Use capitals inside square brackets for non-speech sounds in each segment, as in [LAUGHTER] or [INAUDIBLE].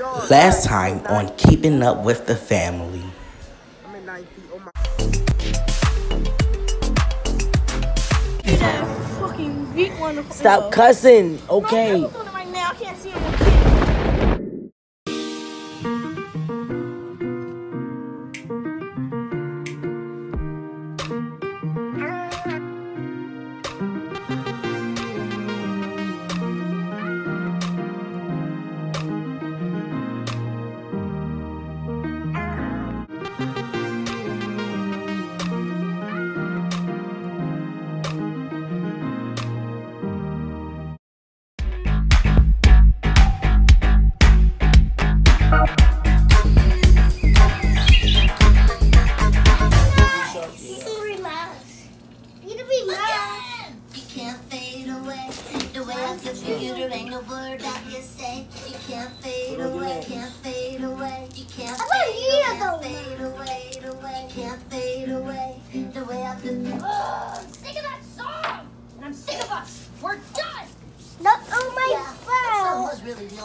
Last time on Keeping Up with the Family. I'm at nine feet. Oh my. fucking beat one of Stop cussing, okay?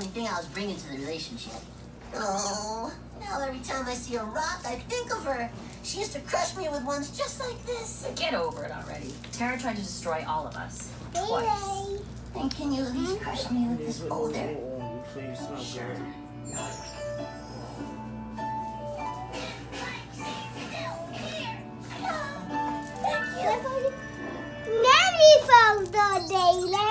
Only thing I was bringing to the relationship. Oh, now every time I see a rock, I think of her. She used to crush me with ones just like this. Get over it already. Tara tried to destroy all of us. Twice. Yay. And can you at least crush me with this boulder? Nanny found the daily.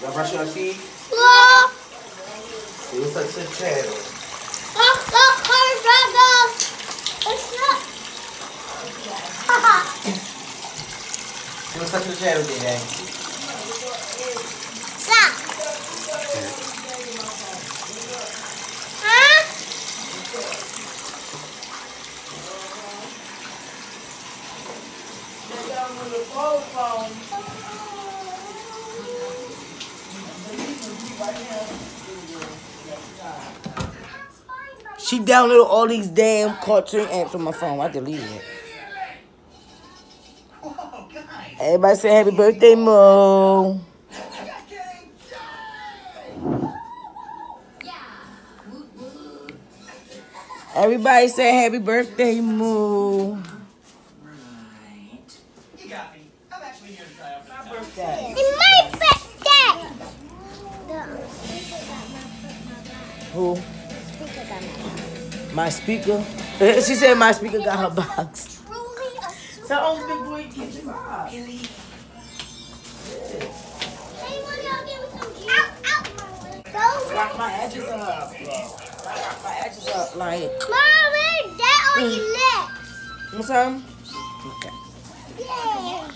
Y'all brush your teeth? Look, See what's up to the channel. look, look, her brother. It's not. See what's up to the channel, gang. Stop. Huh? She downloaded all these damn cartoon apps on my phone. I deleted it. Everybody say happy birthday, Mo. Everybody say happy birthday, Mo. It's my birthday. Who? My speaker. Eh, she said my speaker got her box. That old big boy get your box. Anyone y'all give me some juice? Ow, ow. Lock my edges up. Lock my edges up. Like, Mom, where's that on your mm. lips? what's up? Okay. Yeah.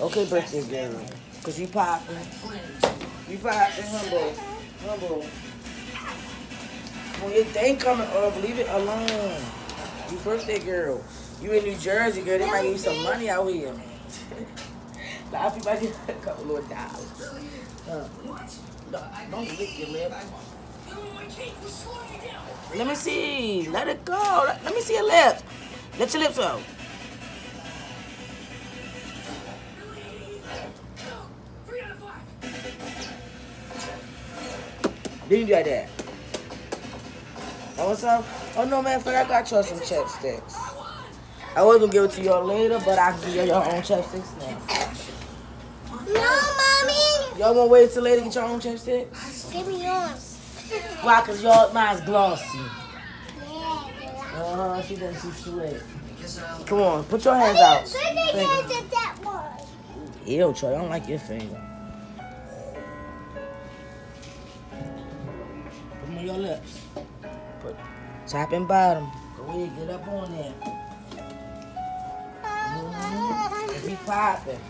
Okay, birthday girl. Cause you popping. You popping, humble. Humble. When your thing coming up, leave it alone. You birthday girl. You in New Jersey, girl. They might give you some money out here. a lot of people might get a couple little dollars. Uh, don't lick your lip. Let me see. Let it go. Let, let me see your lips. Let your lips go. Didn't you do like that? Oh, what's up? Oh, no, man, fuck, I got y'all some chapsticks. I was gonna give it to y'all later, but I can give y'all your own chapsticks now. No, mommy. Y'all wanna wait till later to get your own chapsticks? Give me yours. Why? Cause y'all, mine's glossy. Yeah. Uh-huh, she thinks she's sweet. Come on, put your hands out. Birthday Finger. girl did that one. Ew, Troy, I don't like your finger. Put them on your lips. Top and bottom. Go ahead, get up on there. Mm-hmm. Be popping.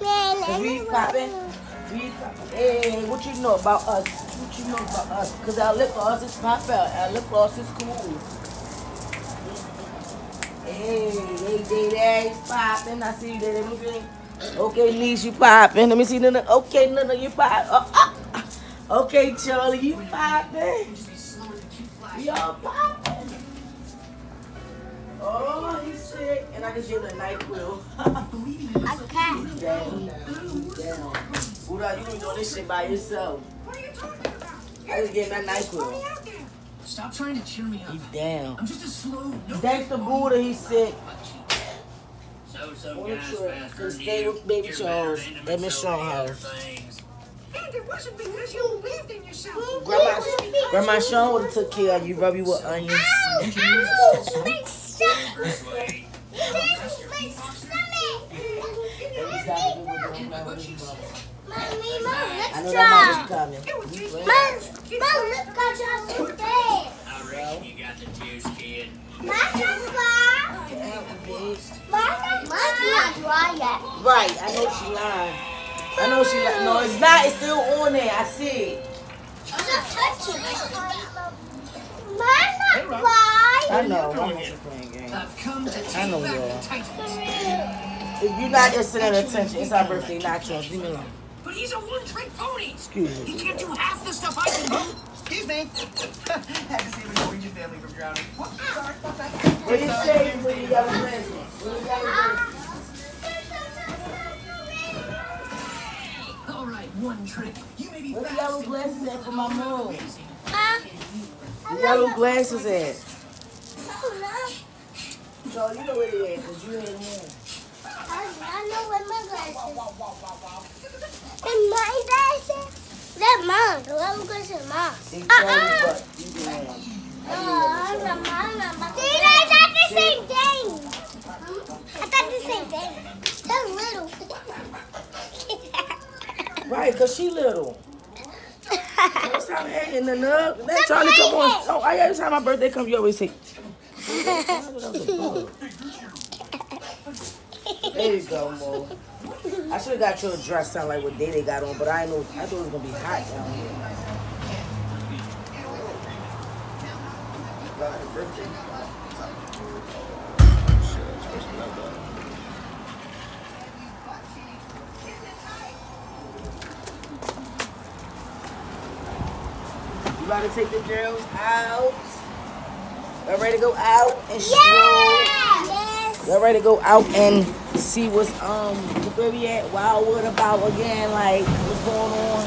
We popping. We popping. Hey, what you know about us? What you know about us? Cause our lip gloss is pop out. Our lip gloss is cool. Hey, hey, hey, hey, popping. I see you there. Let me see. Okay, niece, you popping. Let me see. Okay, Nana, you popping. Oh, ah. Okay, Charlie, you popping. Y'all popping. Oh, he's sick. And I just gave him a NyQuil. Okay. Damn. Damn. Buddha, you been doing this shit by yourself. What are you talking about? I just gave him that NyQuil. Stop trying to cheer me up. He down. I'm just a slow. No Thanks to Buddha, he's sick. So some On the guys trip, faster to stay with Baby You're Charles better at than Miss so Stronghouse. Things. And it wasn't because you believed in yourself. Grandma, Grandma Sean would have took care of you, rub you with onions. Engineers Ow! Big stomach! First way. Big stomach! Mommy, mom, I let's know that try. mom is coming. Mom, mom, let's go to the bed. I reckon you got the juice, kid. Mine's not dry. Mine's not dry yet. Right, I know she lying. I know she lying. No, it's not. It's still on there. I see it. Stop touching Mine's not dry. I know. I'm also playing games. I've come to take know you the are. If you're not just sitting at attention, it's our birthday, not yours. Leave me alone. But he's a one-trick pony. Excuse me. He can't do half the stuff I can do. Excuse me. [LAUGHS] Had to see if we can reach your family from drowning. What? Sorry, what's that? What you say when you got a present? When you got a present? One trick. You may be Where the yellow glasses at for my mom? Huh? The yellow glasses at? Oh, So you know where they at, because you ain't home. I know where my glasses And my glasses? They're mine. The little glasses are mine. They Uh-uh. tell you, but you can have them. Oh, they're mine. See, I thought the same thing. I thought the same thing. They're little. [LAUGHS] Right, because she little. It's time hey, in the nug. That Charlie come on. Oh, I every time my birthday comes, you always say. [LAUGHS] There you go, Mo. I should have got your dress sound like what day they got on, but I know I thought it was gonna be hot down here. About to take the girls out? Y'all ready to go out and stroll? Yes. Y'all ready to go out and see what's um where we at Wildwood about again? Like what's going on?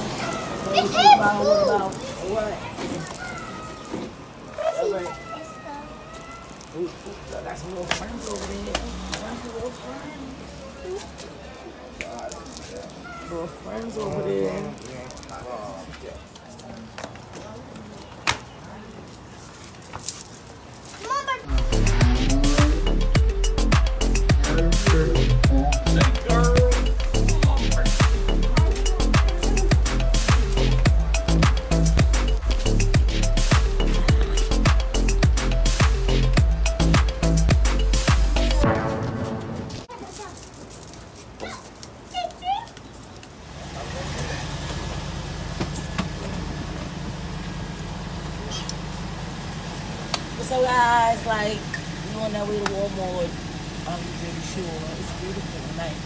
It's What's Wildwood about? What? All right. Ooh, ooh, got some more friends over there. Friends, Little friends. Little friends over there. We on that way to Walmart, um, New Jersey Shore. It's beautiful tonight.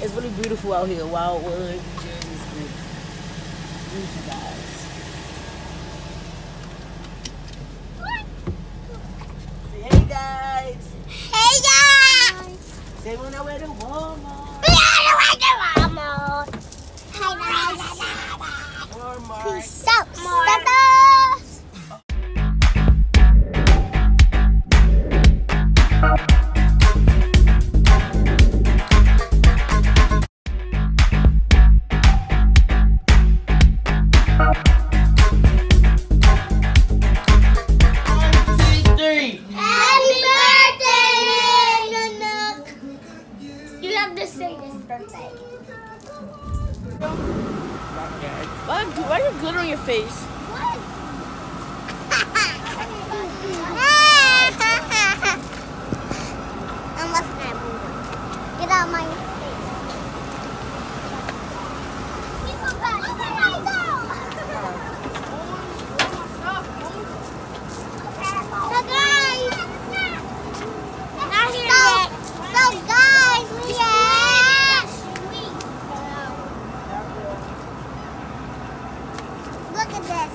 It's really beautiful out here. Wildwood, New Jersey is beautiful. Beautiful guys. Say hey guys. Hey guys. Say we on that way to Walmart. We are the way to Walmart. Hey guys. Walmart. Peace out, suckers. Why, why you glitter on your face? What? I'm laughing at Buddha. Get out of my face. People back. So guys, not here yet. So guys, we have. Look at this.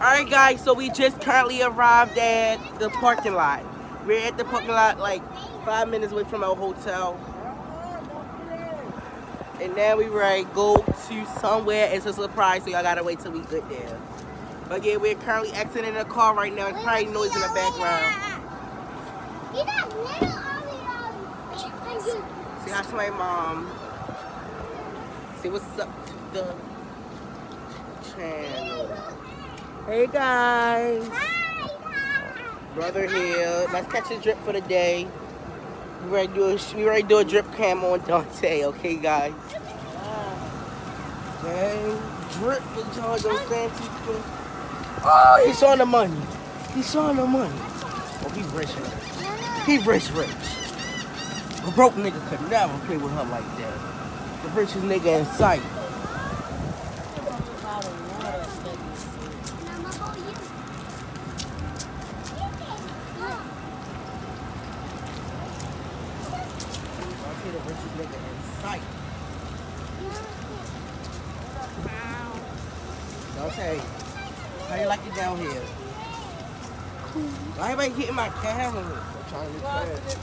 All right, guys. So we just currently arrived at the parking lot. We're at the parking lot like five minutes away from our hotel. And now we ready to go to somewhere. It's a surprise, so y'all gotta wait till we get there. But yeah, we're currently exiting the car right now. It's probably noise in the background. You got little Oreos. And you Say hi to my mom. Say what's up to the channel. Hey guys. Hi, Brother here. Let's catch a drip for the day. We ready to do a, we ready to do a drip cam on Dante, okay guys? Dang, drip with y'all those fancy. Oh, he's on the money. He's on the money. Oh, he rich. He rich, rich. A broke nigga could never play with her like that. The richest nigga in sight. Dante the richest nigga in sight. Dante, how you like it down here? Why everybody hitting my camera? I'm trying to record. Yes,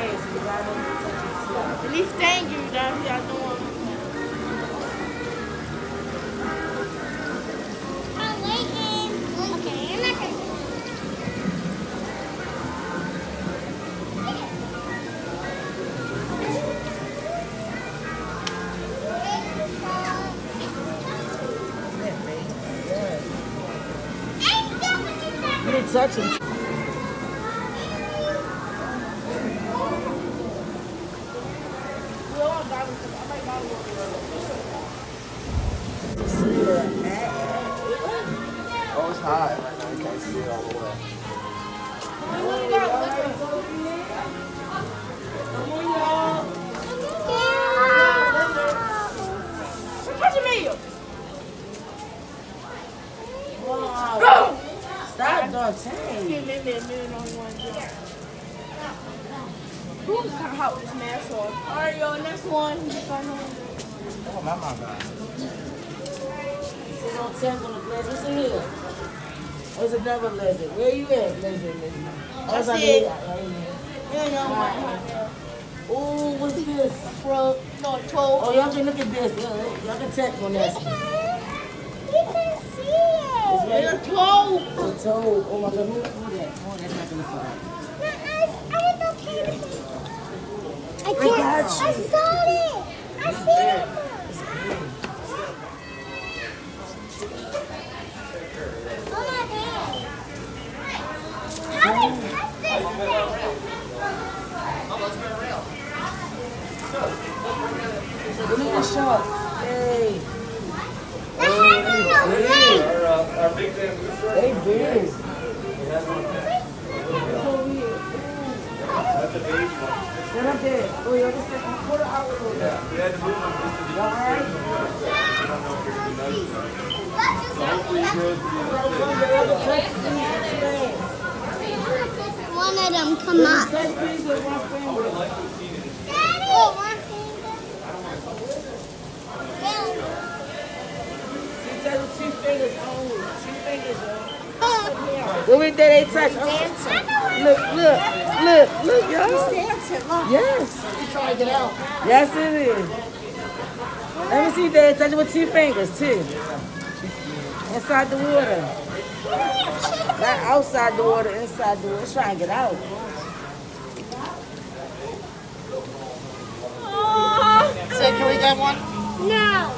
want to make a mess, so you gotta know you touch your slap. At least thank you down here. I don't want You didn't touch him. Who's kind of hot with this mask on? All right, yo, next one. Oh, my mama. Sit on tent on the glass. What's in here? There's another lizard. Where you at, lizard, lizard? Oh, it's That's it. here, right here. Yeah, yo, my Ooh, what's this? Frog, no, 12. Oh, y'all can look at this. Y'all can tap on this. It's They're ready. 12. It's told. Oh my God, who, who that? Oh, that's not gonna fly. I can't. I saw it. I see it. Oh my god. How did I catch this thing? Look at the shark. Hey. The hanging away. They big. Sit up there. Oh, y'all just like, put it out a little bit. Y'all all right? One of them come up. Touch these with one finger. Oh, one See, touch with two fingers only. Two fingers, y'all. finger. What we did they touch? Oh, Look, look, look, look, y'all. Yes. Yes, it is. Let me see that. Touch it with two fingers, too. Inside the water. Not outside the water, inside the water. It's trying to get out. Uh, Say, can we get one? No.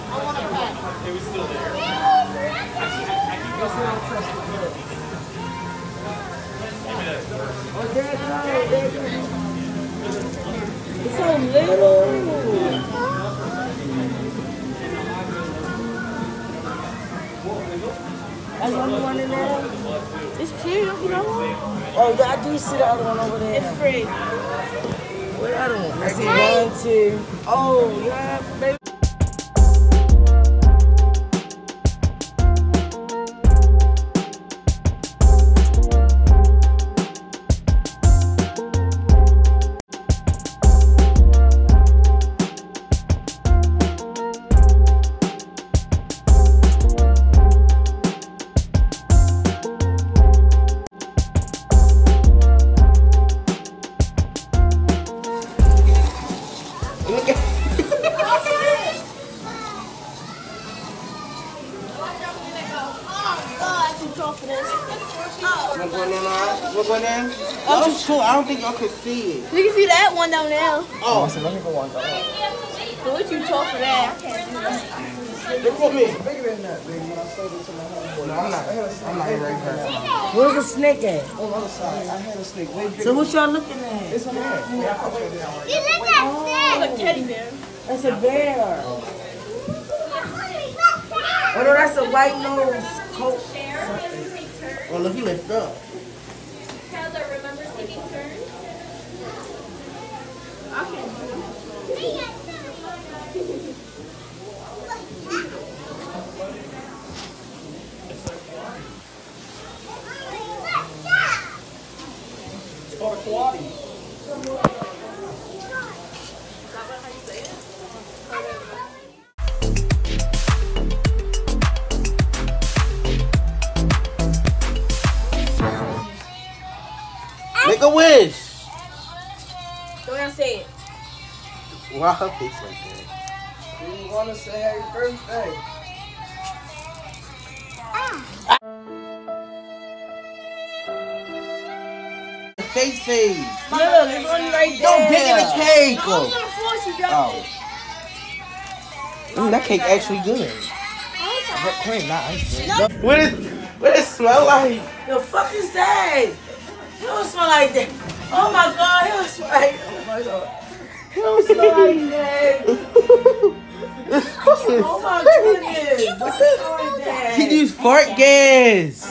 Oh, there it goes. There it goes. It's so little. That's the only one in there? It's free, you know? Oh, yeah, I do see the other one over there. It's free. Where another one. Let's see. One, two. Oh, yeah, too tall for this. Wanna go in there now? Wanna go? I'm too. I don't think y'all can see it. You can see that one down there. Oh, let me go on. But what you tall for that? I can't do that. look at me. Bigger than that, baby. When I sold it to my homeboy. No, I'm not. I'm not ready for that. Where's the snake at? On the other side, I had a snake way bigger. So what y'all looking at? It's on there. You look at oh. A teddy bear. That's a bear. Oh, oh no, that's a white nose coat. Oh, look, he lift up. Remember taking turns? Why her face like that? You wanna say happy birthday? Face face. Look, it's only right there. Don't dig in the cake. I was gonna force you Oh. it. Mm, that cake actually good. But cream, not ice cream. What is what it smell like? The fuck is that? It don't smell like that. Oh my god, it don't smell like Oh my god. It don't smell like that. Oh my goodness. Don't smell like. He used fart gas.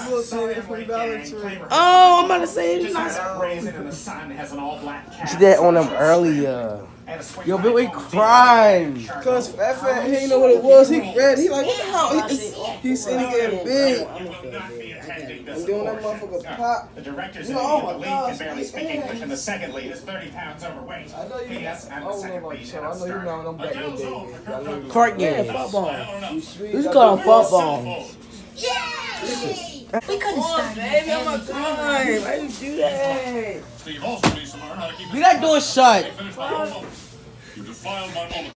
Oh, I'm about to say it's not. Raisin in the sun has an all-black cat. Did that on them earlier. Uh, a Yo, by Bill, we crying. Cause Fat Fat, he didn't know what it was. He read. He like, what the hell? He, he said he getting big. Will attending I'm doing that abortion. motherfucker pop. The director said You know, oh the lead God, can barely speak yeah. English, and the second lead is 30 pounds overweight. I know you. P.S. I'm the Oh, second lead, so and I I'm know you starring. know them back in the day. I know Yeah, football. You sweet. We just call. We couldn't Come on, baby. Oh my god. Why you do that? Steve also needs to learn how to keep We got door shut. finish my moment. You defiled my moment.